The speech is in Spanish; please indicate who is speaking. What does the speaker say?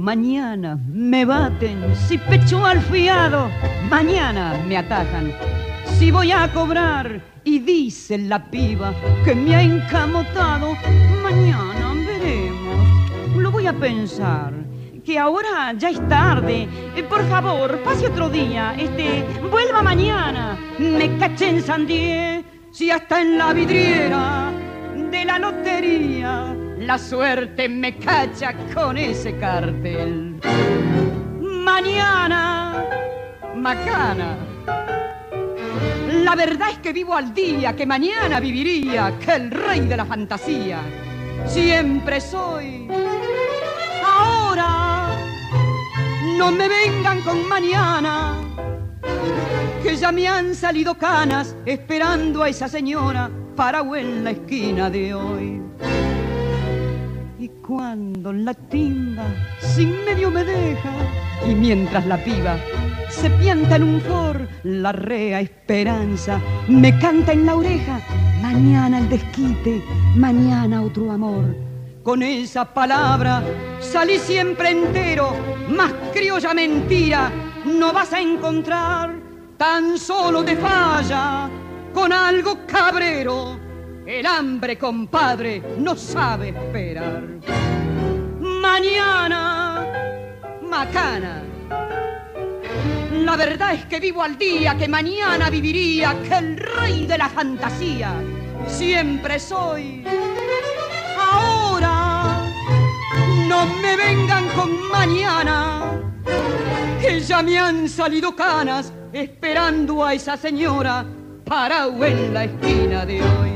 Speaker 1: Mañana me baten, si pecho al fiado, mañana me atajan. Si voy a cobrar y dice la piba que me ha encamotado, mañana veremos. Lo voy a pensar que ahora ya es tarde. Eh, por favor, pase otro día. Este, vuelva mañana. Me caché en Sandié, si hasta en la vidriera de la lotería la suerte me cacha con ese cartel. Mañana, macana. La verdad es que vivo al día, que mañana viviría, que el rey de la fantasía. Siempre soy. Ahora, no me vengan con mañana, que ya me han salido canas esperando a esa señora para en la esquina de hoy. Cuando la timba sin medio me deja, y mientras la piba se pianta en un for, la rea esperanza me canta en la oreja, mañana el desquite, mañana otro amor. Con esa palabra salí siempre entero, más criolla mentira no vas a encontrar, tan solo te falla con algo cabrero el hambre, compadre, no sabe esperar. Mañana, macana. La verdad es que vivo al día que mañana viviría, que el rey de la fantasía siempre soy. Ahora, no me vengan con mañana, que ya me han salido canas esperando a esa señora parado en la esquina de hoy.